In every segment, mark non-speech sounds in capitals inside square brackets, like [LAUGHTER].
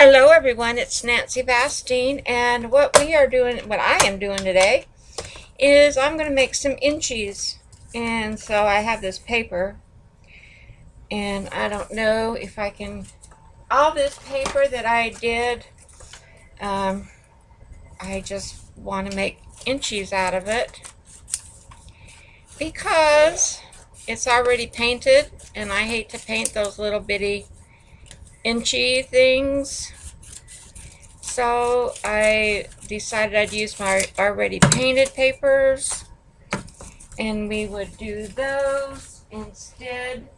Hello everyone, it's Nancy Vastine and what we are doing, what I am doing today is I'm going to make some inchies. And so I have this paper and I don't know if I can, all this paper that I did, um, I just want to make inchies out of it because it's already painted and I hate to paint those little bitty inchy things. So I decided I'd use my already painted papers and we would do those instead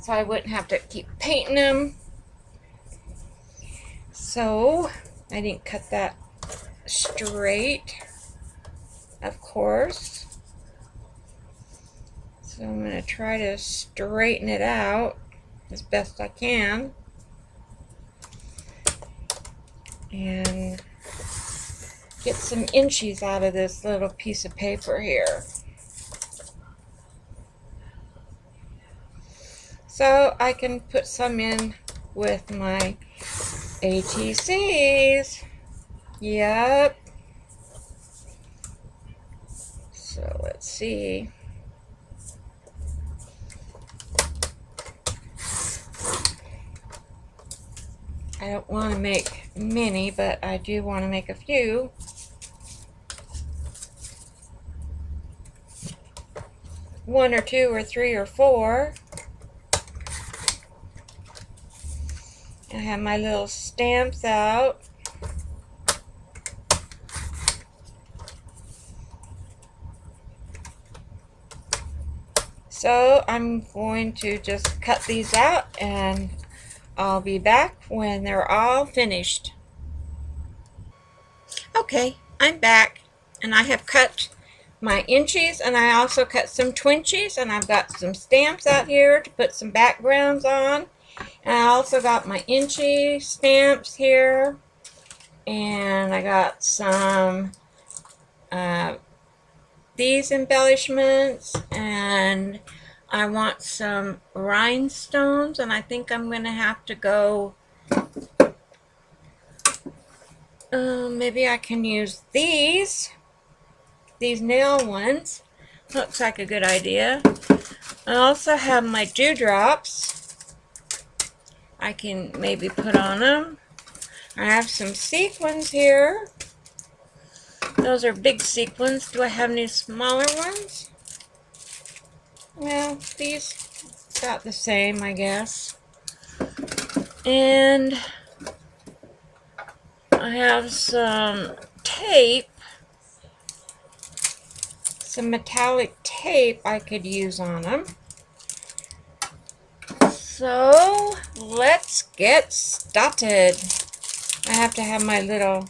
so I wouldn't have to keep painting them. So I didn't cut that straight, of course. So I'm going to try to straighten it out as best I can. And get some inches out of this little piece of paper here. So I can put some in with my ATCs. Yep. So let's see. I don't want to make many, but I do want to make a few. One or two or three or four. I have my little stamps out. So I'm going to just cut these out and I'll be back when they're all finished. Okay, I'm back and I have cut my inches and I also cut some twinchies and I've got some stamps out here to put some backgrounds on. And I also got my inchy stamps here and I got some uh, these embellishments and I want some rhinestones, and I think I'm going to have to go... Uh, maybe I can use these. These nail ones. Looks like a good idea. I also have my dewdrops. I can maybe put on them. I have some sequins here. Those are big sequins. Do I have any smaller ones? Well, these got the same, I guess. And I have some tape, some metallic tape I could use on them. So, let's get started. I have to have my little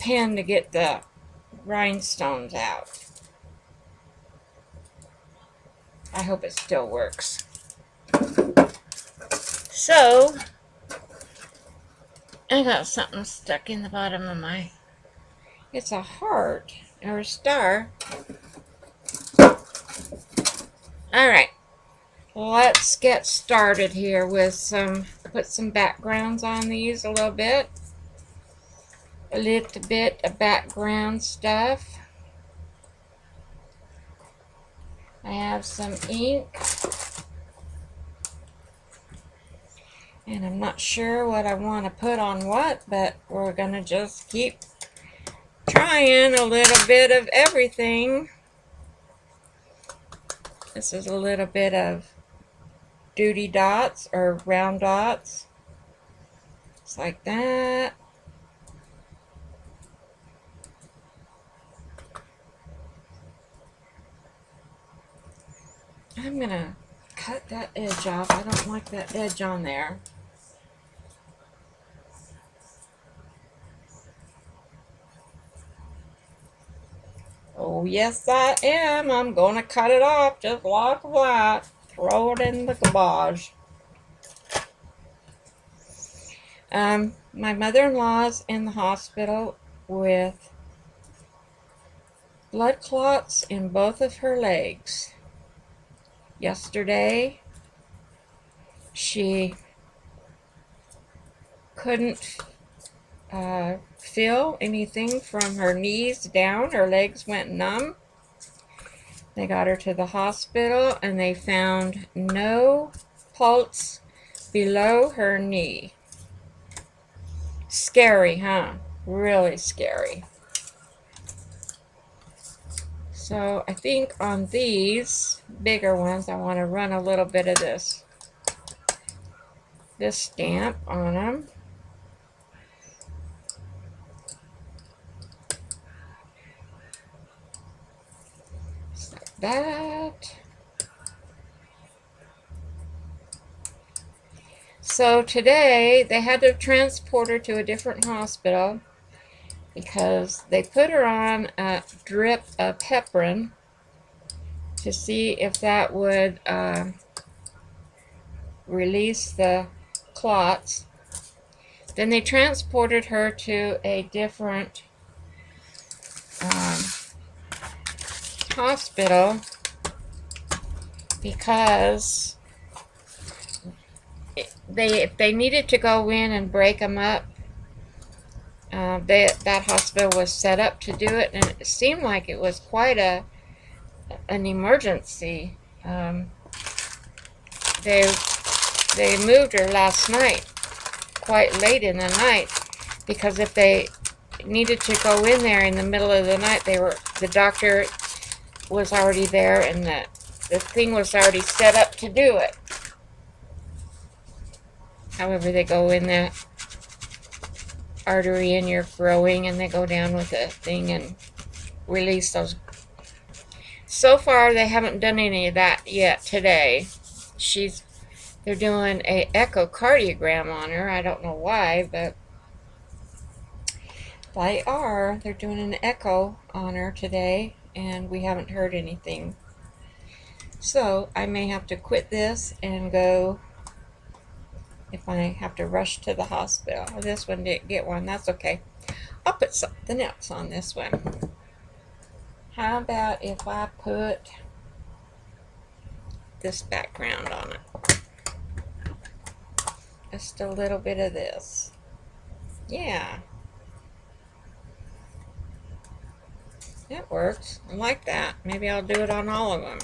pen to get the rhinestones out. I hope it still works. So, I got something stuck in the bottom of my, it's a heart or a star. Alright, let's get started here with some, put some backgrounds on these a little bit. A little bit of background stuff. I have some ink. And I'm not sure what I want to put on what, but we're going to just keep trying a little bit of everything. This is a little bit of duty dots or round dots. Just like that. I'm going to cut that edge off. I don't like that edge on there. Oh, yes, I am. I'm going to cut it off just like that. Throw it in the garbage. Um, my mother-in-law's in the hospital with blood clots in both of her legs yesterday. She couldn't uh, feel anything from her knees down. Her legs went numb. They got her to the hospital and they found no pulse below her knee. Scary, huh? Really scary. So I think on these bigger ones, I want to run a little bit of this, this stamp on them. like that. So today they had to transport her to a different hospital because they put her on a drip of heparin to see if that would uh, release the clots. Then they transported her to a different um, hospital because they if they needed to go in and break them up uh, they, that hospital was set up to do it and it seemed like it was quite a an emergency. Um, they they moved her last night quite late in the night because if they needed to go in there in the middle of the night they were the doctor was already there and the the thing was already set up to do it. However they go in the artery and you're growing and they go down with a thing and release those. So far they haven't done any of that yet today. She's they're doing a echocardiogram on her. I don't know why but they are. They're doing an echo on her today and we haven't heard anything. So I may have to quit this and go if I have to rush to the hospital. Oh, this one didn't get one. That's okay. I'll put something else on this one. How about if I put this background on it? Just a little bit of this. Yeah. That works. I like that. Maybe I'll do it on all of them.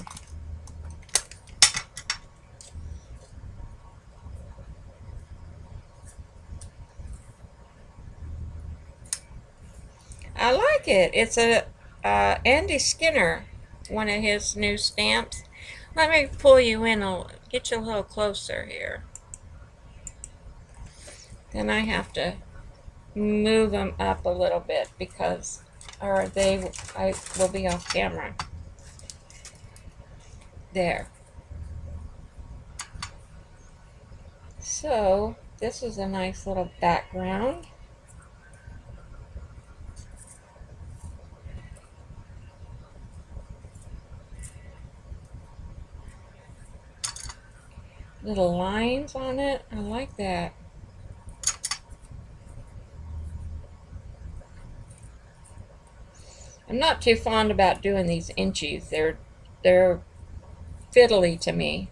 I like it. It's a uh, Andy Skinner, one of his new stamps. Let me pull you in, a, get you a little closer here. Then I have to move them up a little bit because, or they, I will be off camera. There. So, this is a nice little background. Little lines on it. I like that. I'm not too fond about doing these inchies. They're they're fiddly to me.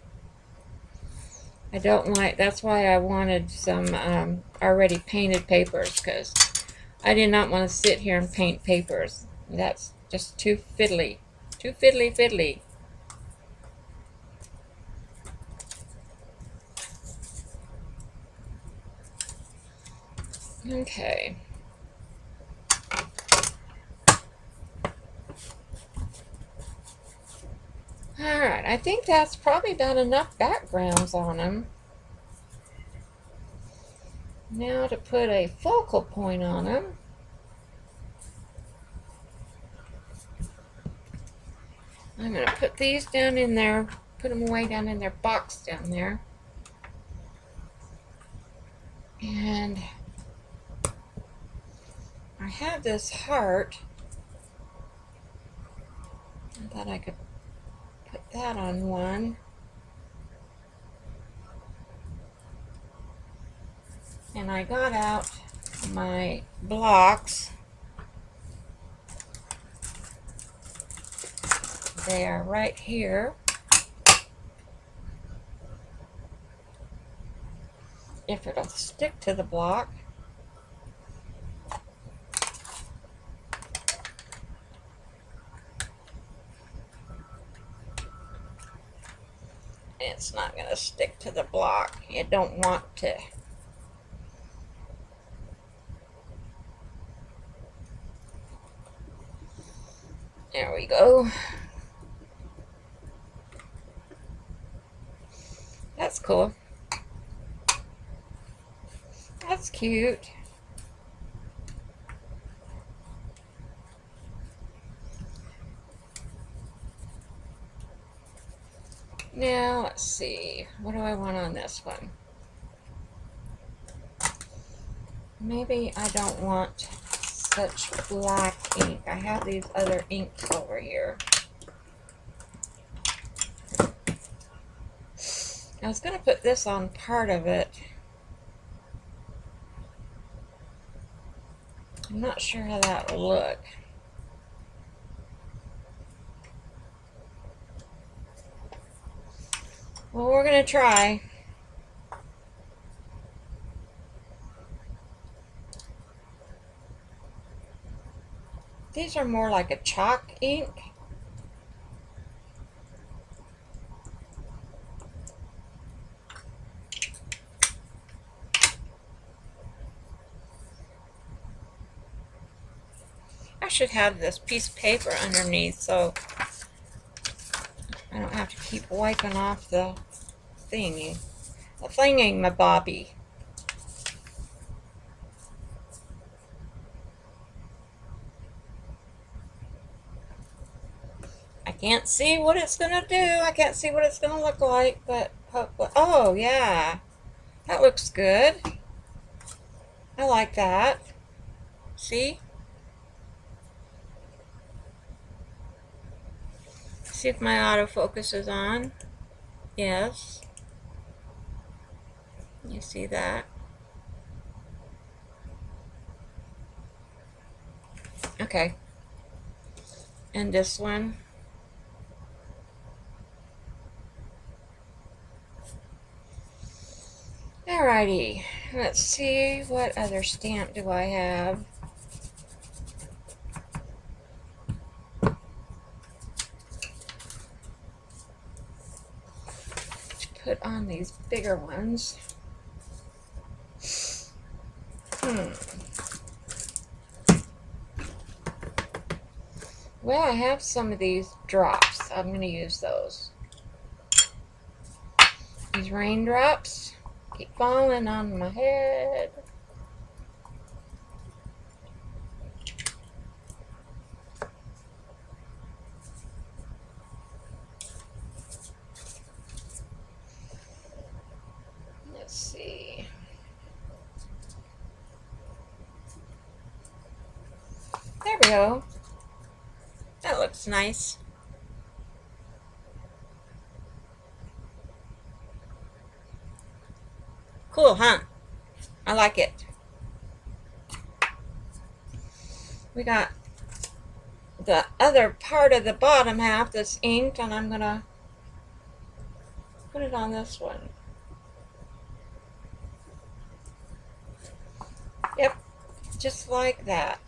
I don't like, that's why I wanted some um, already painted papers because I did not want to sit here and paint papers. That's just too fiddly. Too fiddly fiddly. Okay. Alright, I think that's probably about enough backgrounds on them. Now to put a focal point on them. I'm going to put these down in there, put them away down in their box down there. And I have this heart. I thought I could put that on one. And I got out my blocks. They are right here. if it'll stick to the block. It's not going to stick to the block. You don't want to. There we go. That's cool. That's cute. Now, let's see. What do I want on this one? Maybe I don't want such black ink. I have these other inks over here. I was going to put this on part of it. I'm not sure how that will look. Well, we're going to try. These are more like a chalk ink. I should have this piece of paper underneath so I don't have to keep wiping off the thingy. The thingy, my bobby. I can't see what it's going to do. I can't see what it's going to look like, but oh, yeah. That looks good. I like that. See? See if my autofocus is on. Yes. You see that? Okay. And this one. Alrighty. Let's see what other stamp do I have. Put on these bigger ones. Hmm. Well, I have some of these drops. I'm going to use those. These raindrops keep falling on my head. go. That looks nice. Cool, huh? I like it. We got the other part of the bottom half that's inked and I'm gonna put it on this one. Yep, just like that.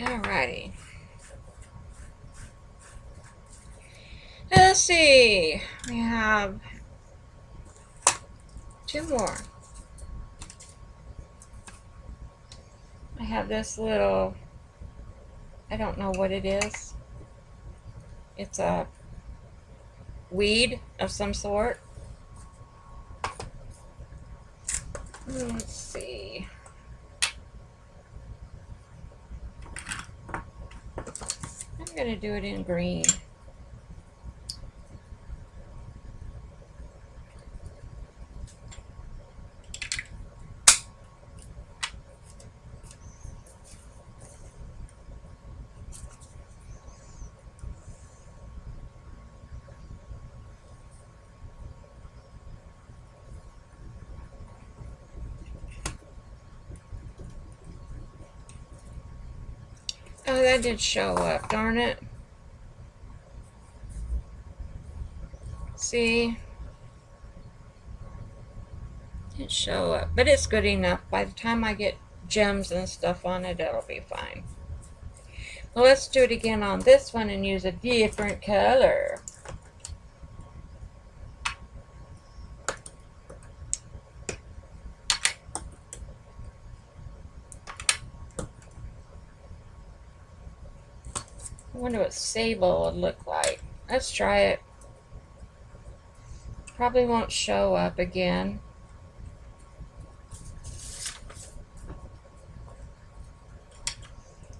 Alrighty. Let's see. We have two more. I have this little, I don't know what it is. It's a weed of some sort. Let's see. I'm going to do it in green. that did show up. Darn it. See? It show up. But it's good enough. By the time I get gems and stuff on it, it'll be fine. Well, let's do it again on this one and use a different color. Wonder what sable would look like. Let's try it. Probably won't show up again.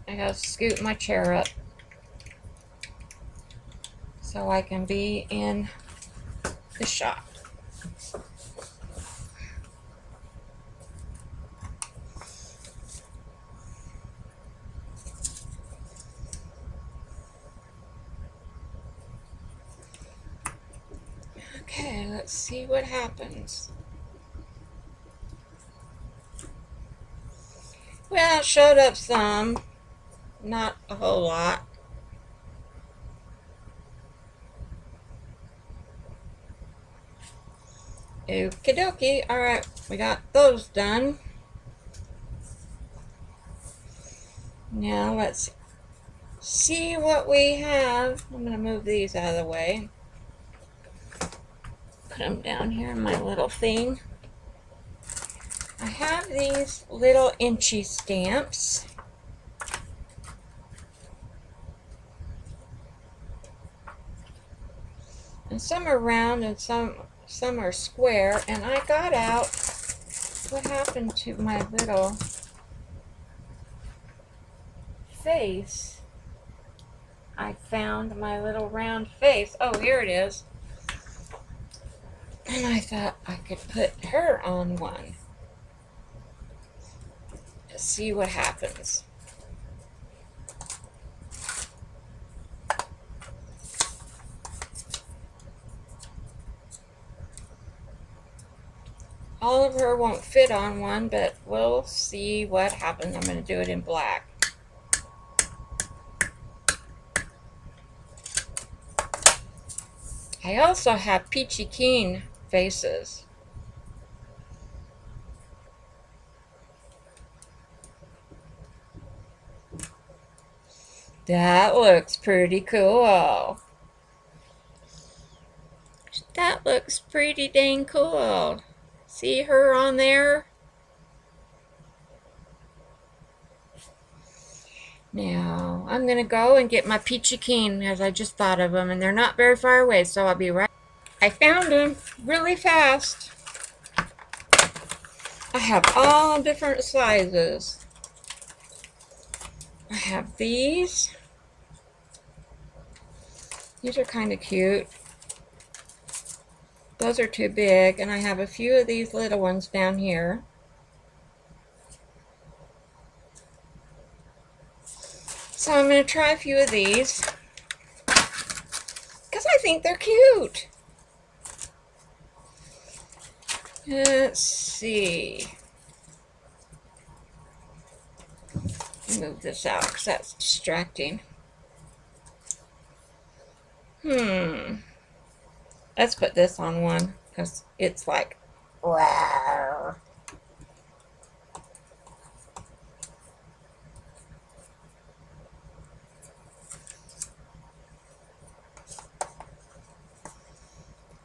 I gotta scoot my chair up so I can be in the shop. Okay, let's see what happens. Well, showed up some, not a whole lot. Okie dokie. Alright, we got those done. Now let's see what we have. I'm going to move these out of the way. Them down here in my little thing. I have these little inchy stamps. And some are round and some some are square. And I got out what happened to my little face. I found my little round face. Oh, here it is. And I thought I could put her on one see what happens. All of her won't fit on one, but we'll see what happens. I'm going to do it in black. I also have Peachy Keen faces. That looks pretty cool. That looks pretty dang cool. See her on there? Now, I'm going to go and get my peachy keen as I just thought of them. And they're not very far away, so I'll be right. I found them really fast. I have all different sizes. I have these. These are kind of cute. Those are too big, and I have a few of these little ones down here. So I'm going to try a few of these because I think they're cute. Let's see. Move this out because that's distracting. Hmm. Let's put this on one because it's like, wow.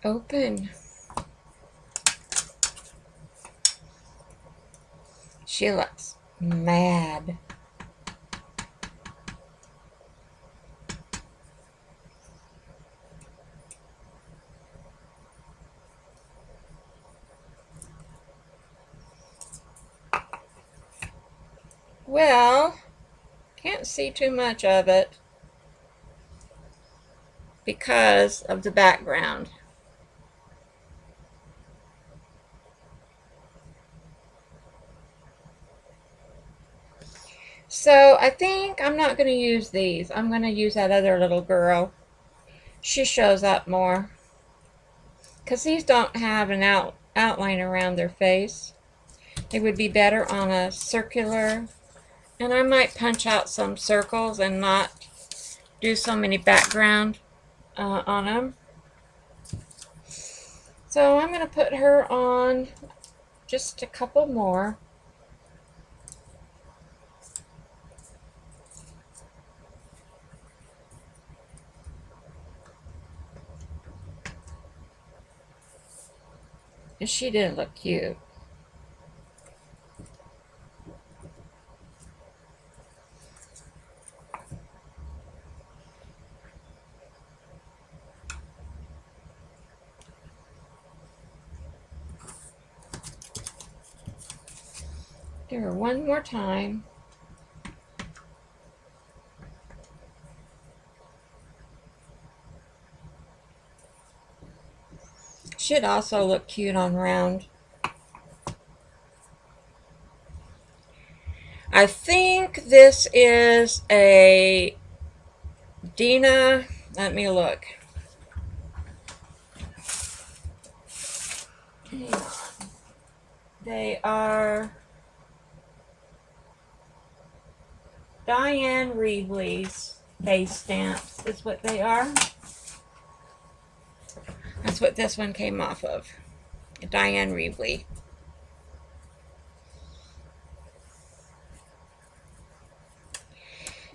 Open. She looks mad. Well, can't see too much of it because of the background. So I think I'm not going to use these. I'm going to use that other little girl. She shows up more. Because these don't have an out, outline around their face. They would be better on a circular and I might punch out some circles and not do so many background uh, on them. So I'm going to put her on just a couple more. And she didn't look cute. Her one more time. Should also look cute on round. I think this is a Dina. Let me look. They are Dina Wakley's base stamps is what they are. That's what this one came off of. Diane Wakley.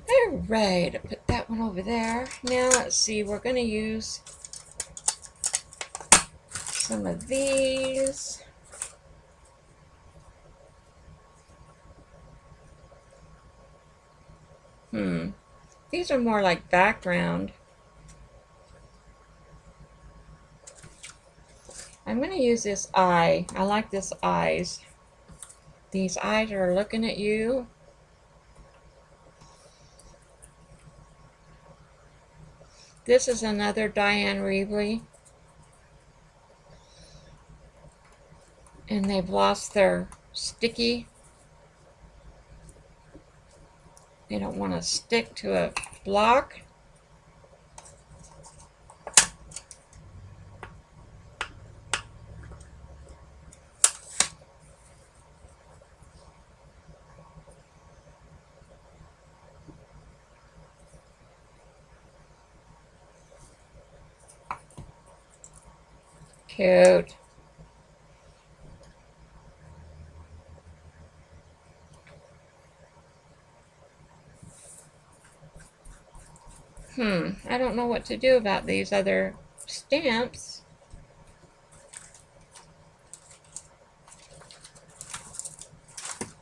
Alright, put that one over there. Now let's see, we're going to use some of these. Hmm. These are more like background. I'm going use this eye. I like this eyes. These eyes are looking at you. This is another Diane Wakley. And they've lost their sticky. They don't want to stick to a block. Cute. Hmm, I don't know what to do about these other stamps.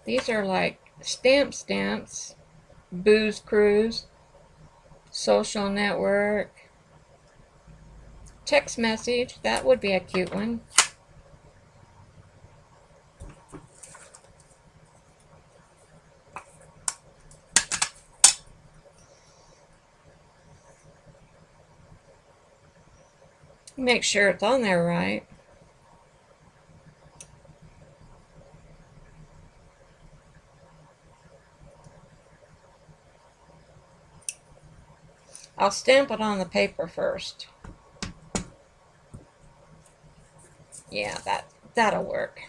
These are like stamp stamps. Booze Cruise. Social Network. Text message. That would be a cute one. Make sure it's on there right. I'll stamp it on the paper first. Yeah, that, that'll work.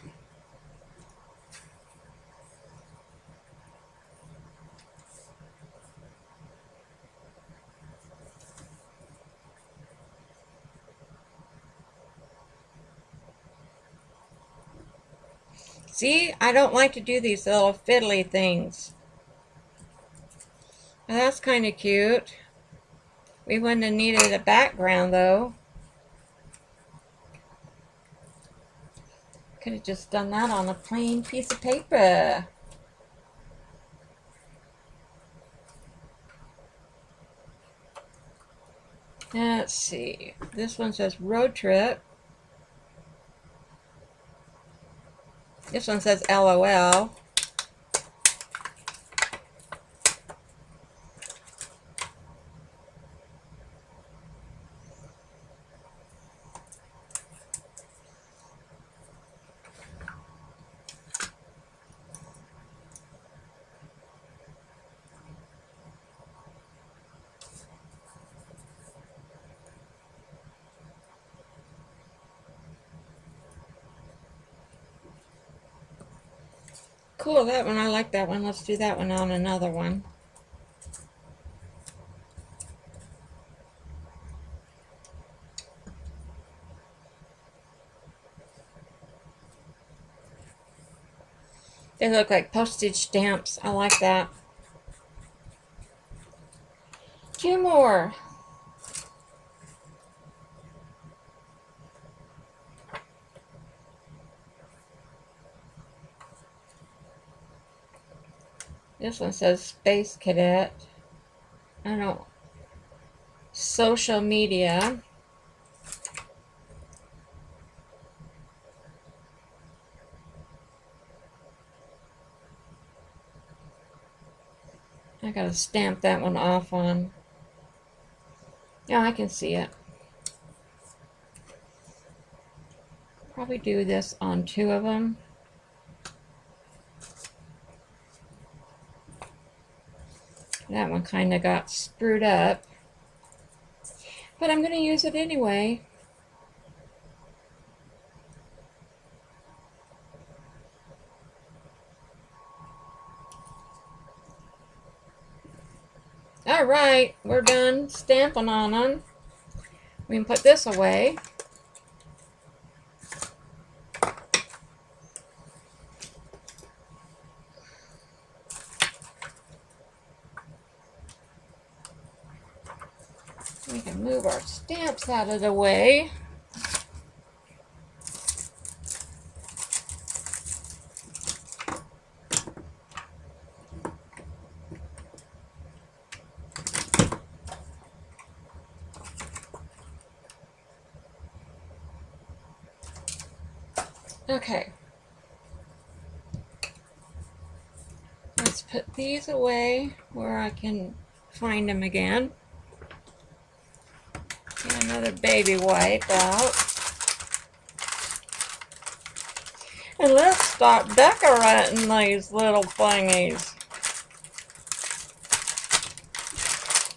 See, I don't like to do these little fiddly things. That's kind of cute. We wouldn't have needed a background, though. Could have just done that on a plain piece of paper. Let's see. This one says road trip. This one says LOL. that one. I like that one. Let's do that one on another one. They look like postage stamps. I like that. Two more. This one says Space Cadet. I don't. Social media. I gotta stamp that one off on. Yeah, I can see it. Probably do this on two of them. That one kind of got screwed up. But I'm going to use it anyway. All right, we're done stamping on them. We can put this away. We can move our stamps out of the way. Okay. Let's put these away where I can find them again. Baby wipe out. And let's start decorating these little thingies.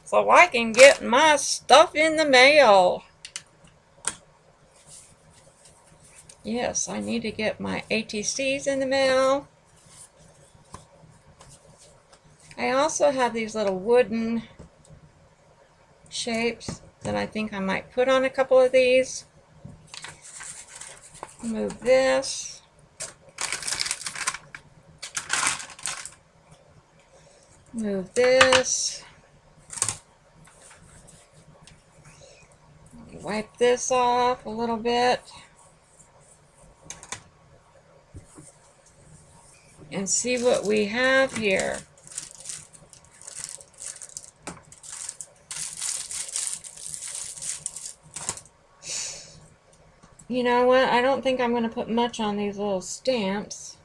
So I can get my stuff in the mail. Yes, I need to get my ATCs in the mail. I also have these little wooden shapes that I think I might put on a couple of these. Move this. Move this. Wipe this off a little bit. and see what we have here. You know what? I don't think I'm going to put much on these little stamps.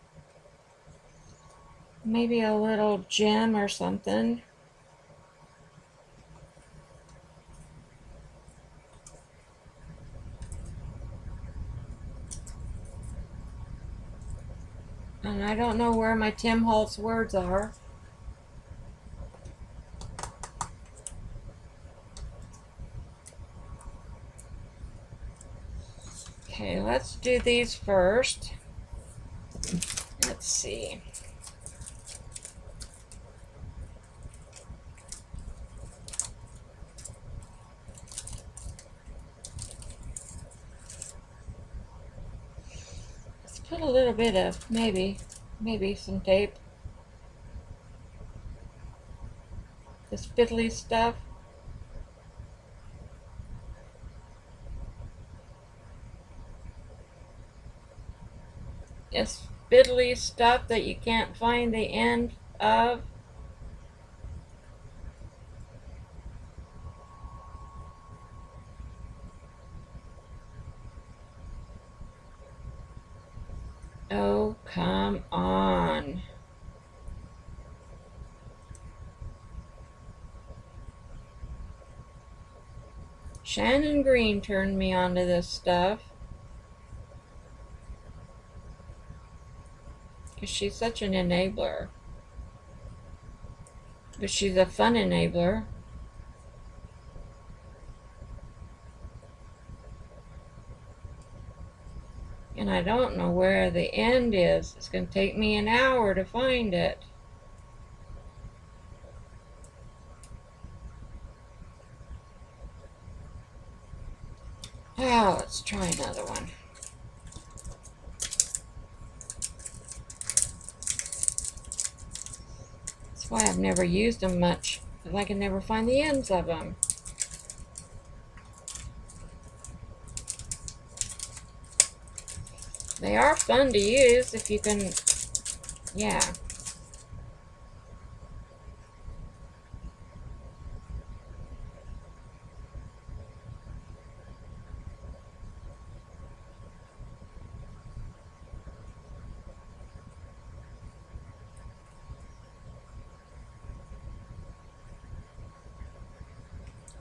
Maybe a little gem or something. And I don't know where my Tim Holtz words are. Okay, let's do these first. Let's see. Let's put a little bit of, maybe, maybe some tape. This fiddly stuff. It's fiddly stuff that you can't find the end of. Oh, come on. Shannon Green turned me onto this stuff. Because she's such an enabler. But she's a fun enabler. And I don't know where the end is. It's going to take me an hour to find it. Oh, let's try another one. Why I've never used them much, because I can never find the ends of them. They are fun to use if you can, yeah.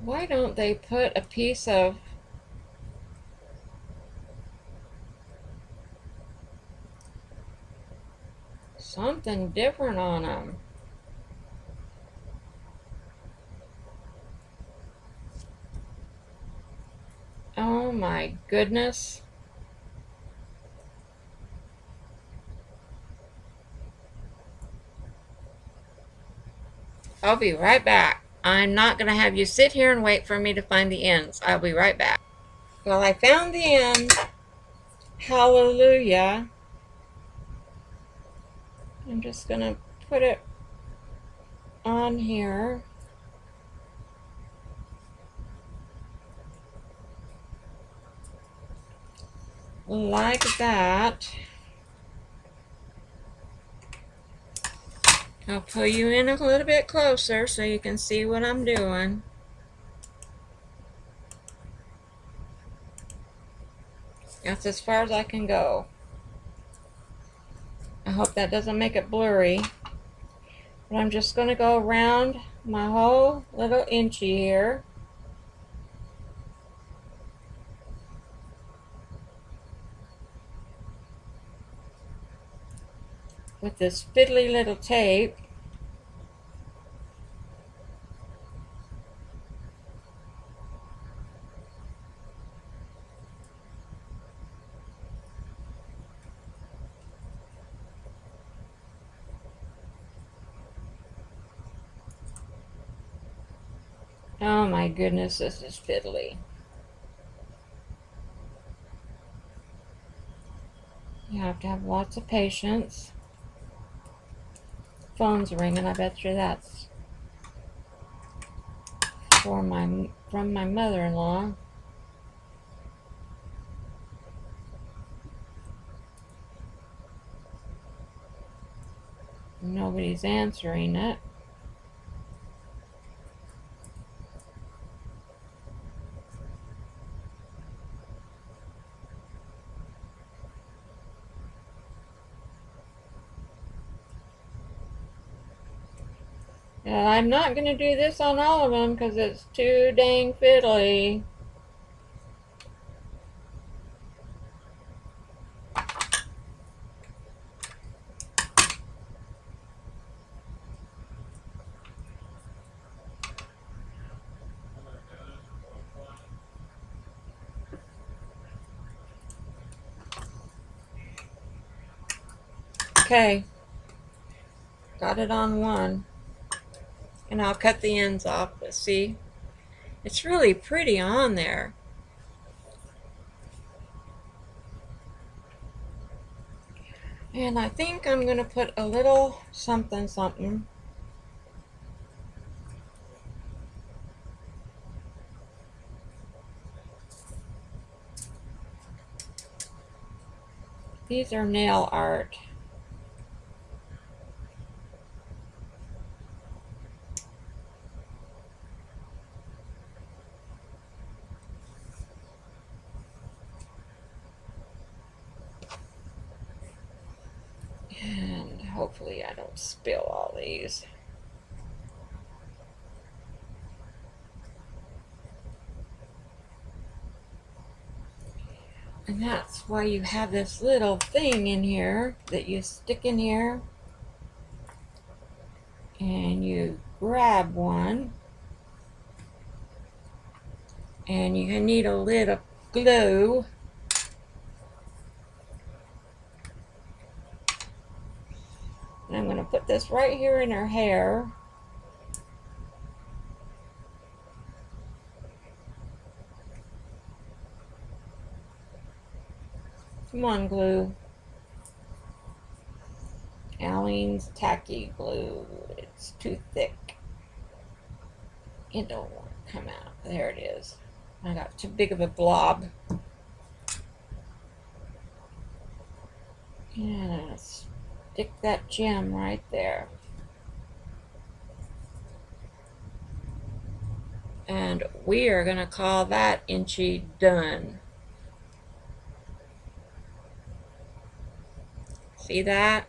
Why don't they put a piece of something different on them? Oh my goodness. I'll be right back. I'm not going to have you sit here and wait for me to find the ends. I'll be right back. Well, I found the end. Hallelujah. I'm just going to put it on here. Like that. I'll pull you in a little bit closer so you can see what I'm doing. That's as far as I can go. I hope that doesn't make it blurry. But I'm just going to go around my whole little inchy here. With this fiddly little tape. Oh my goodness, this is fiddly. You have to have lots of patience phone's ringing. I bet you that's for my from my mother-in-law. Nobody's answering it. And I'm not going to do this on all of them because it's too dang fiddly. Okay, got it on one and I'll cut the ends off but see it's really pretty on there. And I think I'm gonna put a little something something. These are nail art Hopefully I don't spill all these. And that's why you have this little thing in here that you stick in here. And you grab one. And you need a little glue. And I'm going to put this right here in her hair. Come on, glue. Allie. Aleene's tacky glue. It's too thick. It don't want to come out. There it is. I got too big of a blob. Yeah, stick that gem right there. And we are going to call that inchy done. See that?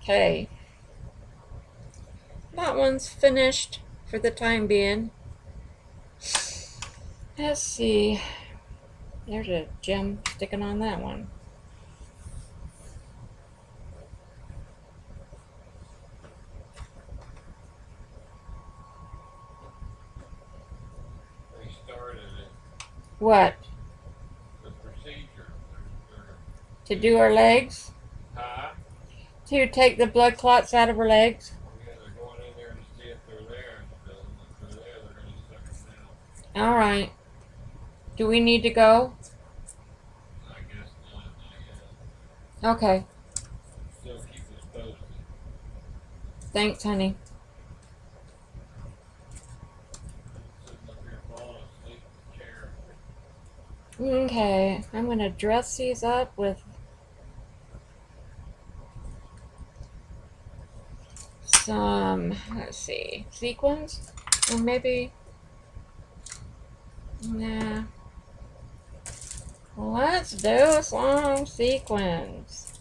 Okay. That one's finished for the time being. Let's see. There's a gem sticking on that one. They started it, What? the procedure. To do her legs? huh? To take the blood clots out of her legs? Yeah, they're going in there to see if they're there. and If they're if they're there, they're gonna suck them out. All right. Do we need to go? Okay. Thanks, honey. Okay. I'm going to dress these up with some, let's see, sequins? Or maybe, nah. Let's do some sequence.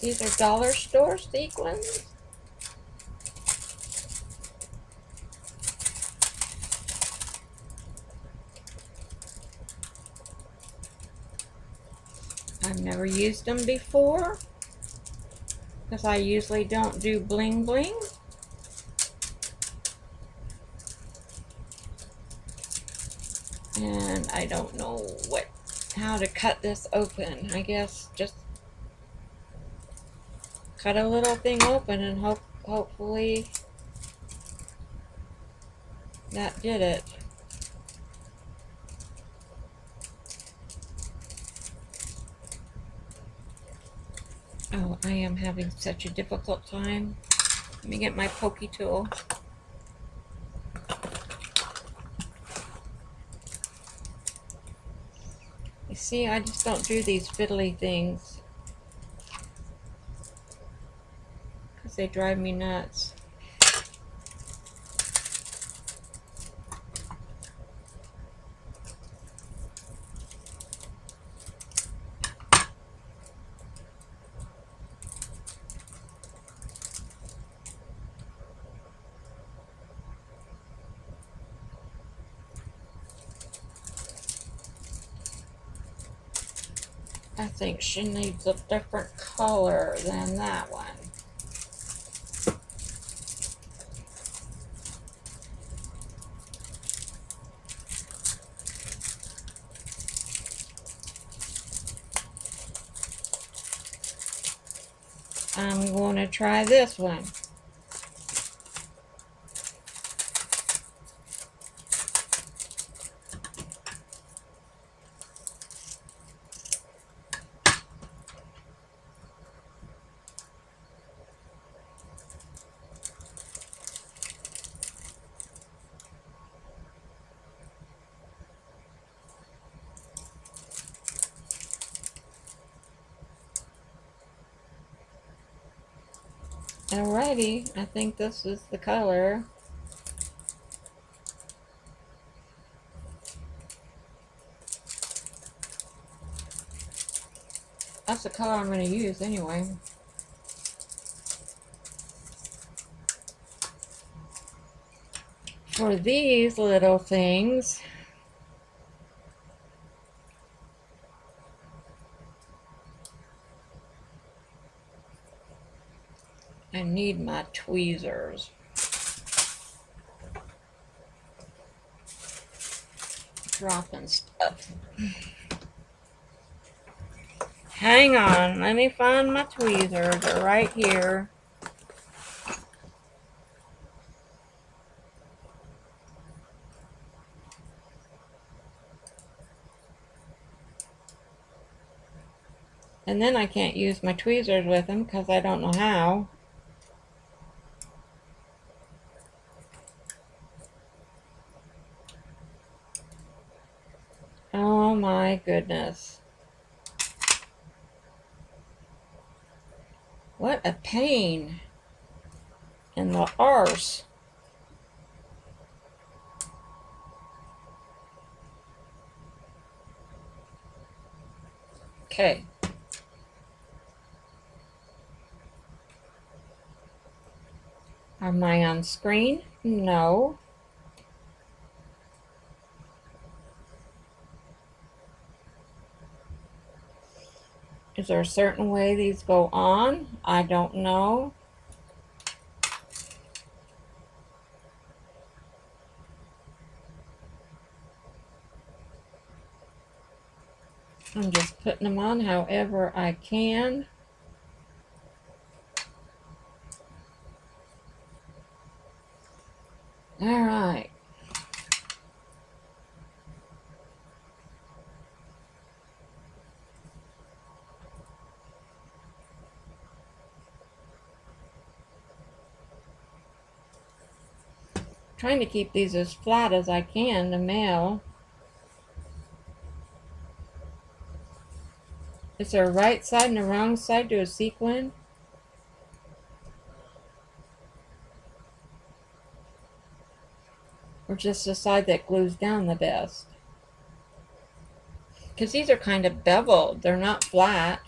These are dollar store sequins. I've never used them before because I usually don't do bling bling. And I don't know what how to cut this open. I guess just cut a little thing open and hope hopefully that did it. Oh, I am having such a difficult time. Let me get my pokey tool. You see, I just don't do these fiddly things. Because they drive me nuts. I think needs a different color than that one. I'm going to try this one. Alrighty, I think this is the color. That's the color I'm going to use anyway. For these little things, need my tweezers. Dropping stuff. Hang on, let me find my tweezers. They're right here. And then I can't use my tweezers with them because I don't know how. Goodness. What a pain in the arse. Okay. Am I on screen? No. Is there a certain way these go on? I don't know. I'm just putting them on however I can. All right. Trying to keep these as flat as I can to mail. Is there a right side and a wrong side to a sequin? Or just the side that glues down the best? Because these are kind of beveled. They're not flat.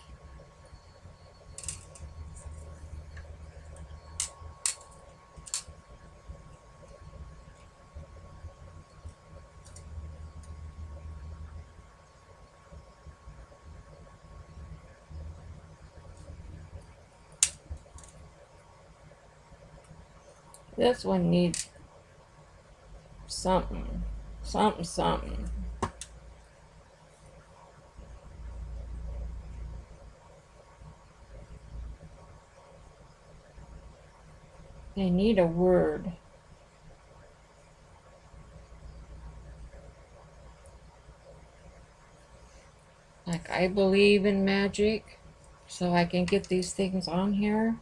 This one needs something, something, something. They need a word. Like, I believe in magic, so I can get these things on here.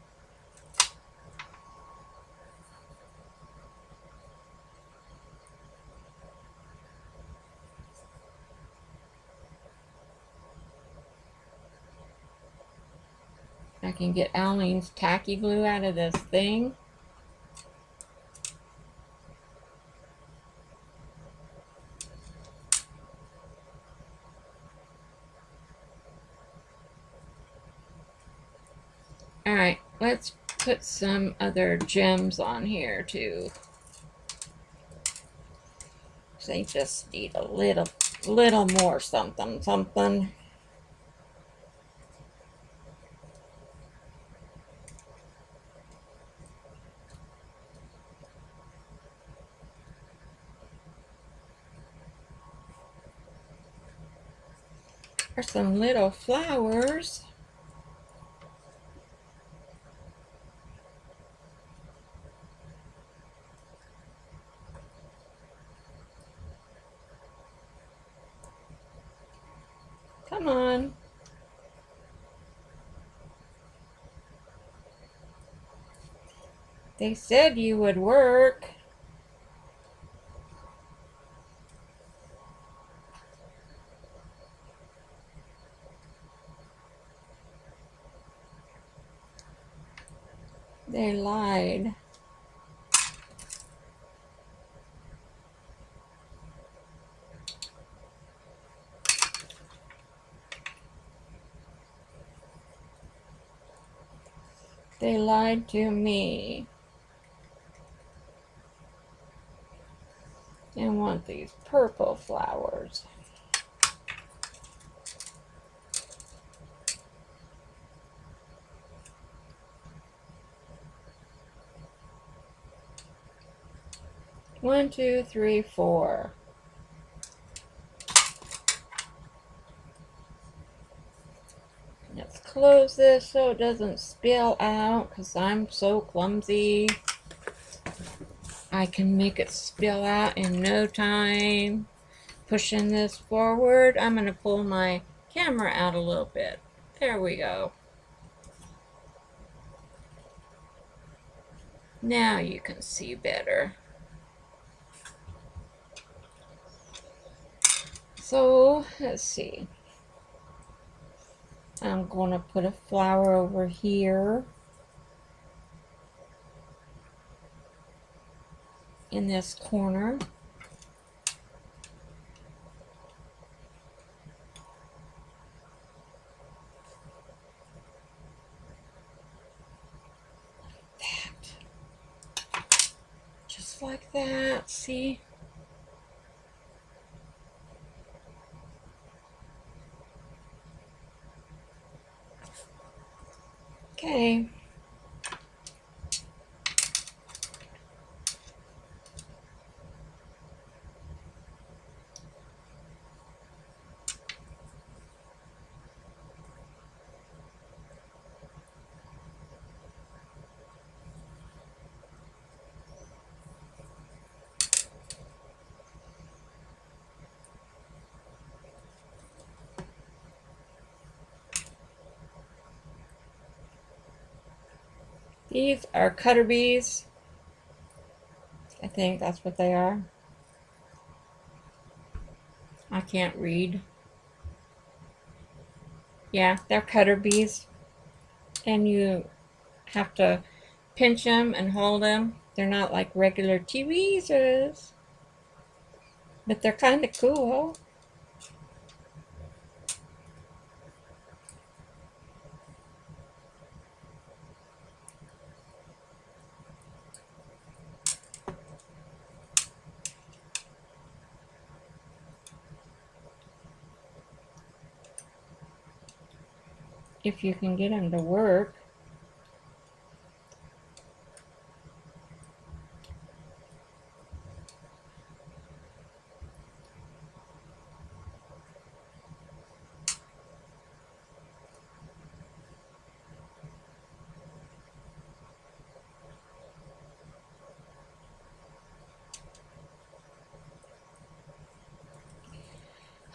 Can get Aleene's tacky glue out of this thing. Alright, let's put some other gems on here too. They just need a little, little more something, something. There's some little flowers. Come on. They said you would work. They lied. They lied to me. And want these purple flowers. One, two, three, four. Let's close this so it doesn't spill out because I'm so clumsy. I can make it spill out in no time. Pushing this forward, I'm going to pull my camera out a little bit. There we go. Now you can see better. So, let's see. I'm going to put a flower over here. In this corner. that. Just like that, see? Okay. These are cutter bees. I think that's what they are. I can't read. Yeah, they're cutter bees. And you have to pinch them and hold them. They're not like regular tweezers. But they're kind of cool. If you can get them to work.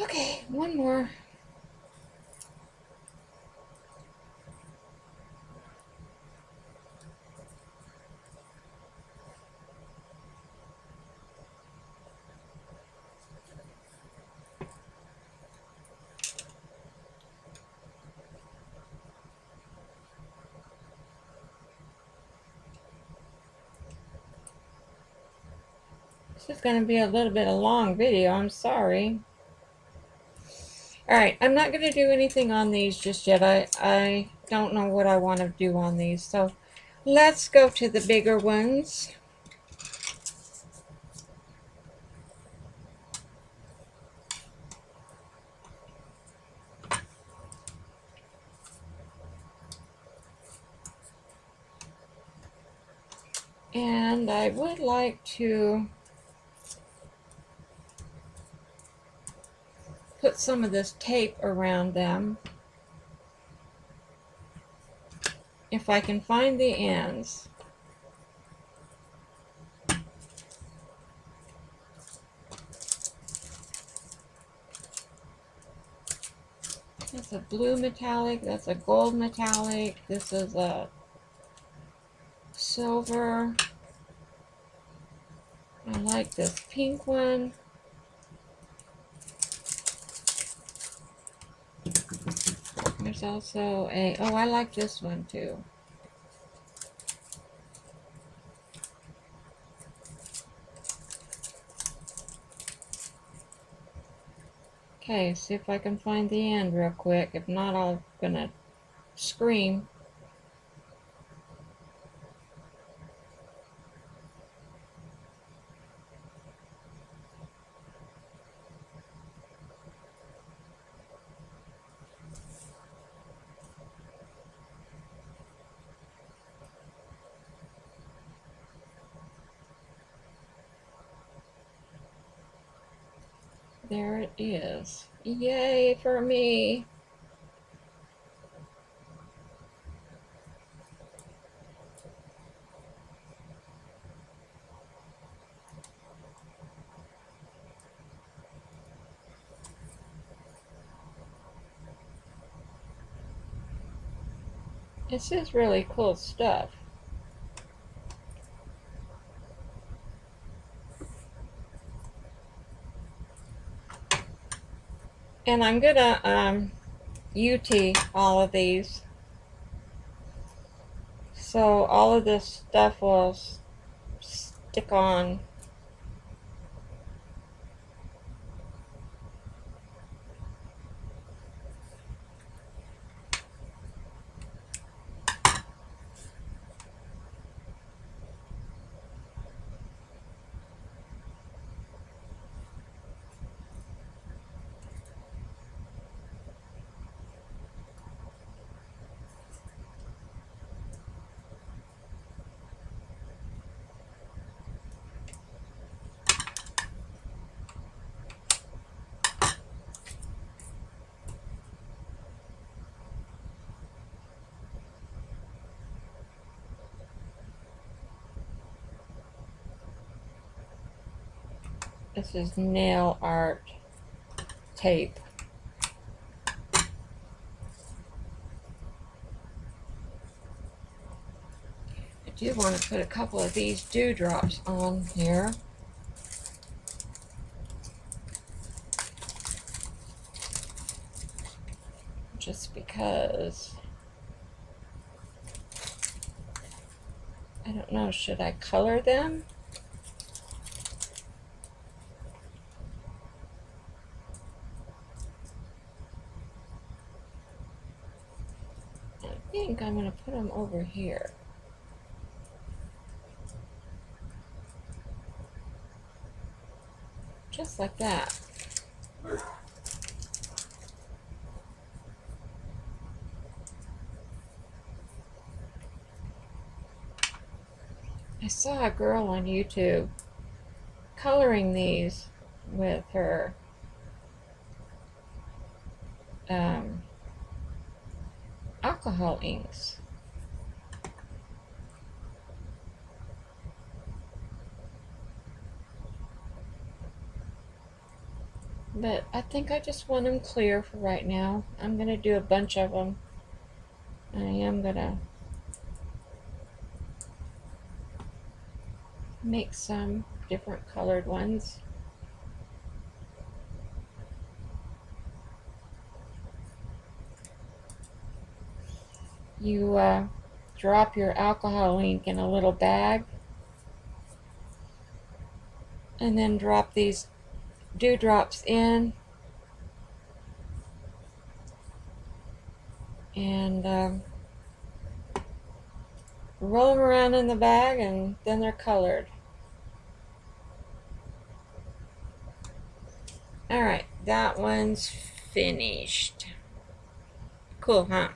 Okay, one more. This is going to be a little bit of a long video. I'm sorry. Alright, I'm not going to do anything on these just yet. I, I don't know what I want to do on these. So let's go to the bigger ones. And I would like to put some of this tape around them if I can find the ends. That's a blue metallic, that's a gold metallic, this is a silver. I like this pink one. There's also a, oh, I like this one too. Okay, see if I can find the end real quick. If not, I'm gonna scream. There it is. Yay for me. This is really cool stuff. And I'm gonna um, UTEE all of these. So all of this stuff will stick on is nail art tape. I do want to put a couple of these dewdrops on here. Just because I don't know, should I color them? Think I'm going to put them over here. Just like that. I saw a girl on YouTube coloring these with her um, alcohol inks. But I think I just want them clear for right now. I'm going to do a bunch of them. I am going to make some different colored ones. You uh, drop your alcohol ink in a little bag and then drop these dewdrops in and um, roll them around in the bag and then they're colored. Alright, that one's finished. Cool, huh?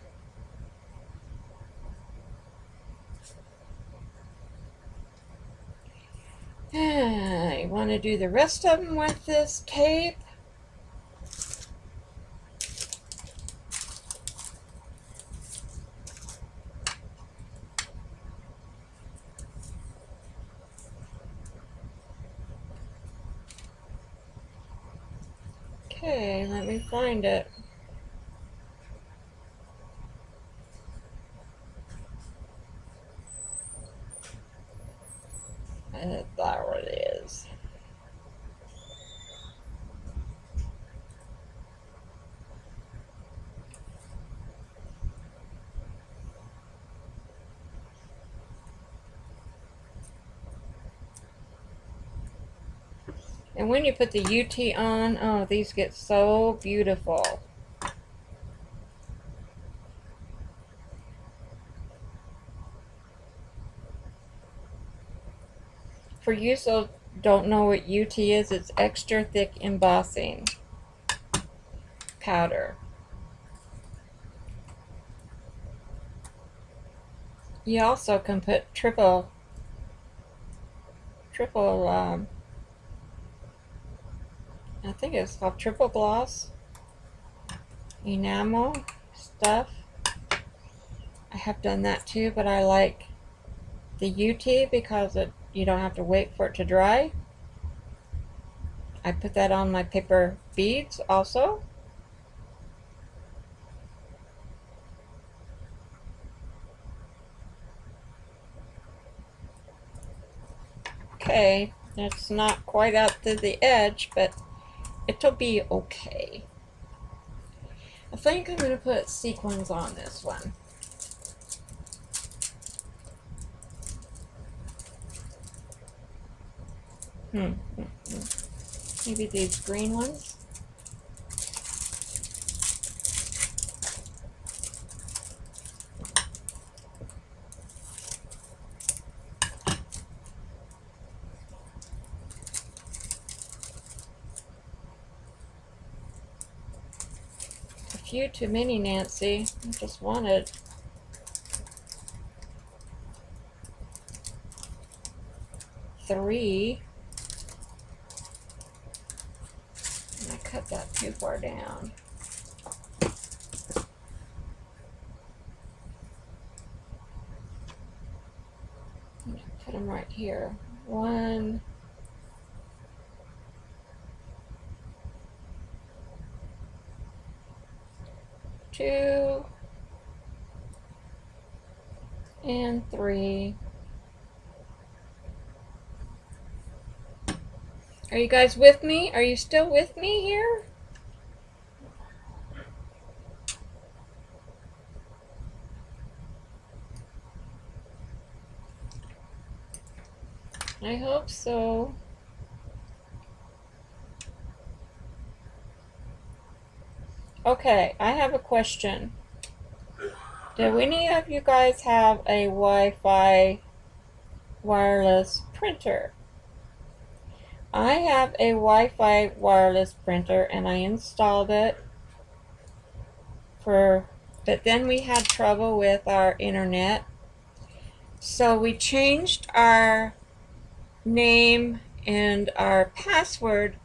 I want to do the rest of them with this tape. Okay, let me find it. And there it is. And when you put the UTEE on, oh, these get so beautiful. For you so don't know what UTEE is, it's extra thick embossing powder. You also can put triple, triple, um, think it's called Triple Gloss Enamel Stuff. I have done that too, but I like the UTEE because it, you don't have to wait for it to dry. I put that on my paper beads also. Okay, it's not quite up to the edge, but it'll be okay. I think I'm going to put sequins on this one. Hmm. hmm, hmm. Maybe these green ones. A few too many, Nancy. I just wanted three. And I cut that too far down. Put them right here. One. Two. And three. Are you guys with me? Are you still with me here? I hope so. Okay, I have a question. Do any of you guys have a Wi-Fi wireless printer? I have a Wi-Fi wireless printer and I installed it for but then we had trouble with our internet. So we changed our name and our password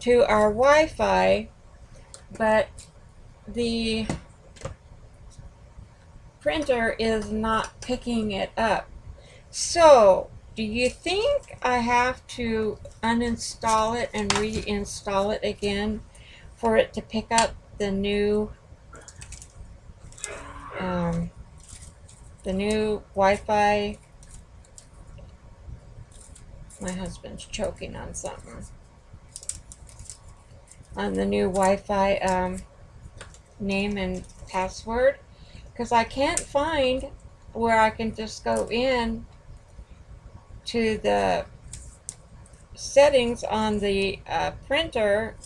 to our Wi-Fi, but the printer is not picking it up. So, do you think I have to uninstall it and reinstall it again for it to pick up the new um, the new Wi-Fi my husband's choking on something. On the new Wi-Fi um, name and password. Because I can't find where I can just go in to the settings on the uh, printer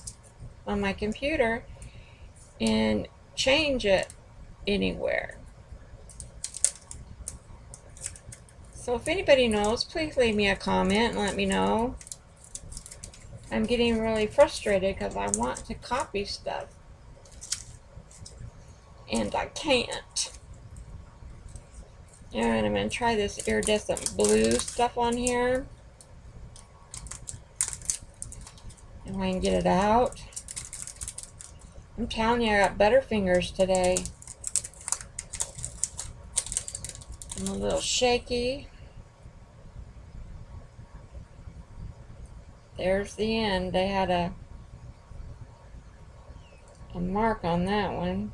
on my computer and change it anywhere. So if anybody knows, please leave me a comment and let me know. I'm getting really frustrated because I want to copy stuff. And I can't. And I'm going to try this iridescent blue stuff on here. And I can get it out. I'm telling you, I got better fingers today. I'm a little shaky. There's the end. They had a a mark on that one.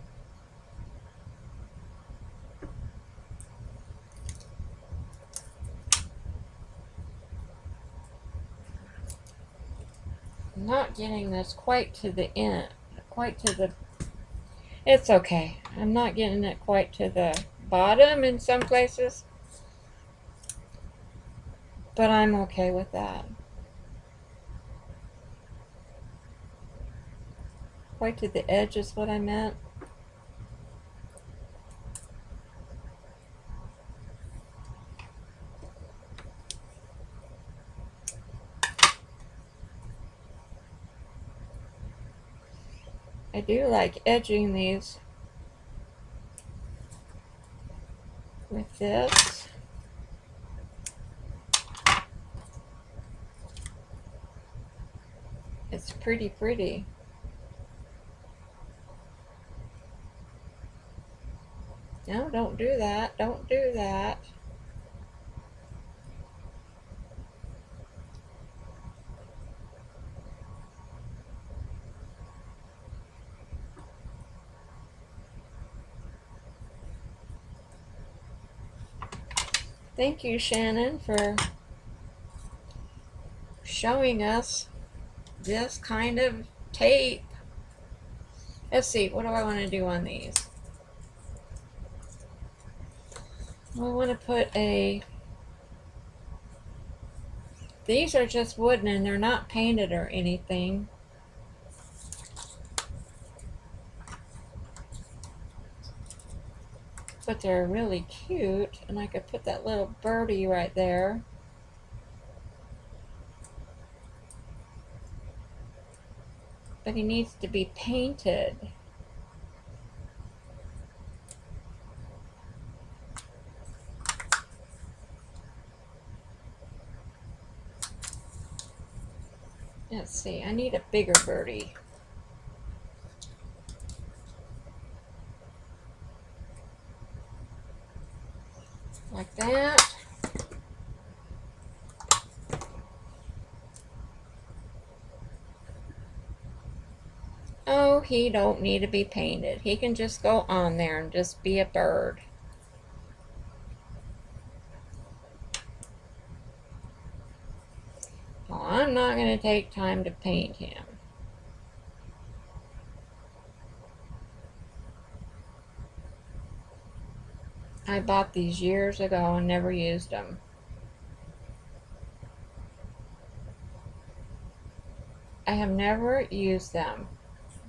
Not getting this quite to the end, quite to the, it's okay. I'm not getting it quite to the bottom in some places, but I'm okay with that. Quite to the edge is what I meant. I do like edging these with this. It's pretty pretty. No, don't do that. Don't do that. Thank you, Shannon, for showing us this kind of tape. Let's see, what do I want to do on these? I want to put a these are just wooden and they're not painted or anything. But they're really cute and I could put that little birdie right there. But he needs to be painted. Let's see, I need a bigger birdie. Like that. Oh, he don't need to be painted. He can just go on there and just be a bird. I'm not going to take time to paint him. I bought these years ago and never used them. I have never used them.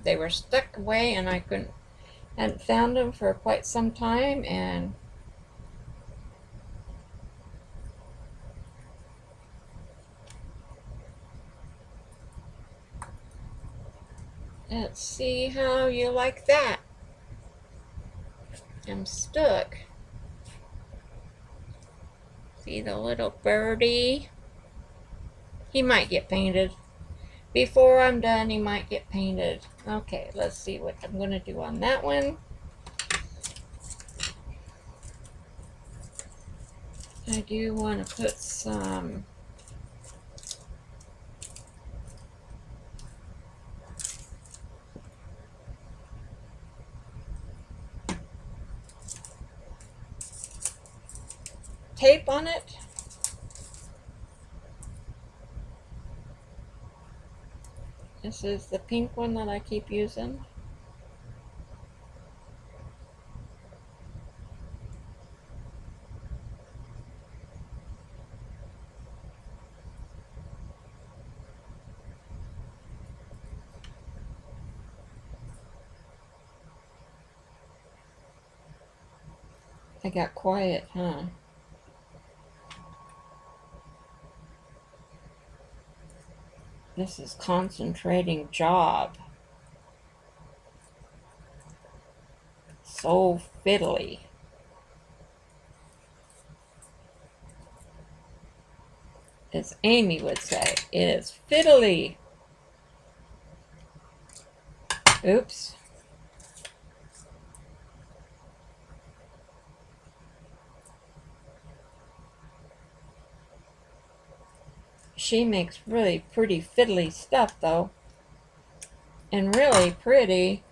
They were stuck away and I couldn't hadn't found them for quite some time and Let's see how you like that. I'm stuck. See the little birdie? He might get painted. Before I'm done, he might get painted. Okay, let's see what I'm going to do on that one. I do want to put some tape on it. This is the pink one that I keep using. I got quiet, huh? This is concentrating job. So fiddly. As Amy would say, it is fiddly. Oops. She makes really pretty fiddly stuff, though. And really pretty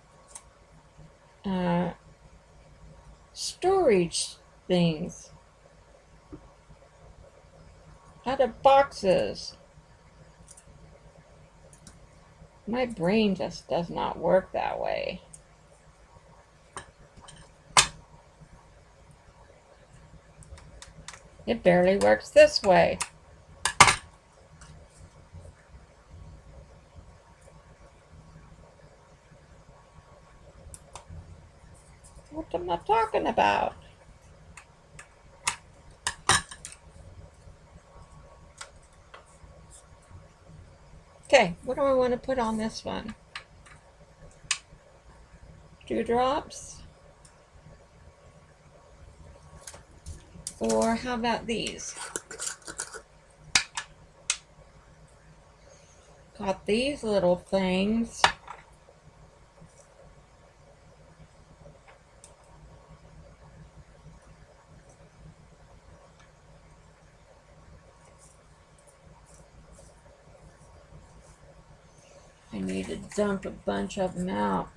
uh, storage things out of boxes. My brain just does not work that way. It barely works this way. What am I talking about? Okay, what do I want to put on this one? Dewdrops? Or how about these? Got these little things. Need to dump a bunch of them out.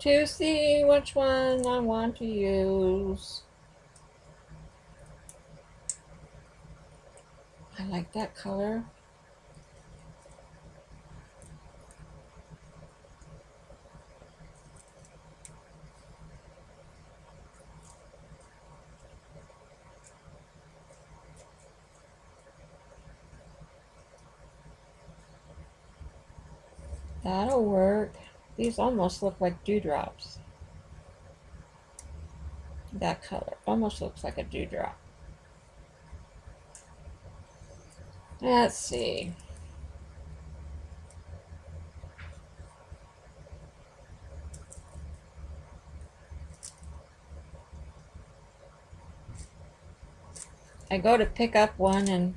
to see which one I want to use. I like that color. That'll work. These almost look like dewdrops. That color almost looks like a dewdrop. Let's see. I go to pick up one and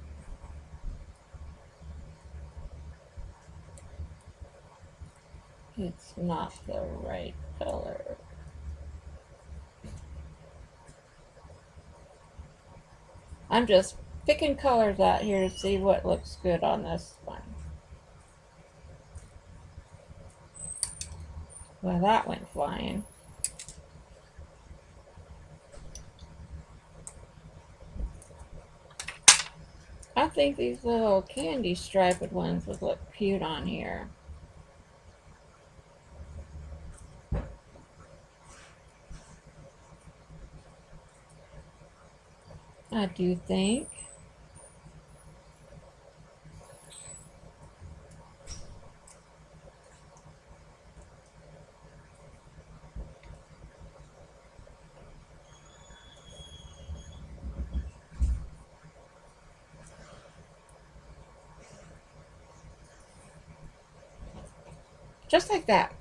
not the right color. I'm just picking colors out here to see what looks good on this one. Well, that went flying. I think these little candy striped ones would look cute on here. I do think. Just like that.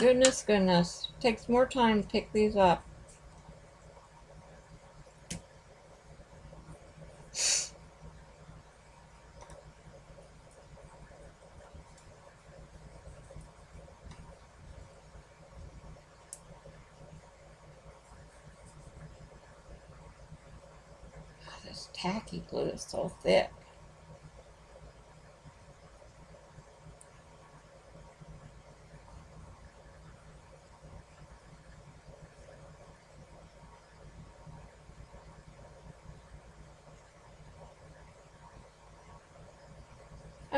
Goodness, goodness. Takes more time to pick these up. [SIGHS] This tacky glue is so thick.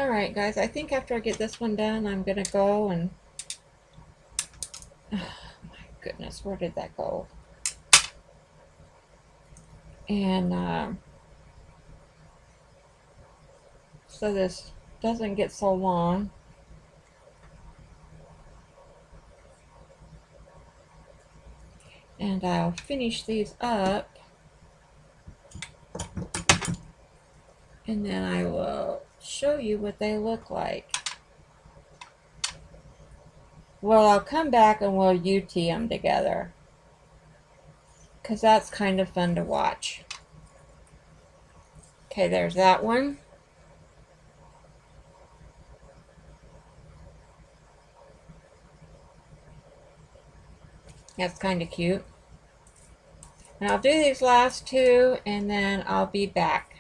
Alright guys, I think after I get this one done, I'm going to go and... Oh, [SIGHS] my goodness, where did that go? And, um, so this doesn't get so long. And I'll finish these up. And then I will show you what they look like. Well, I'll come back and we'll UTEE them together. Because that's kind of fun to watch. Okay, there's that one. That's kind of cute. And I'll do these last two and then I'll be back.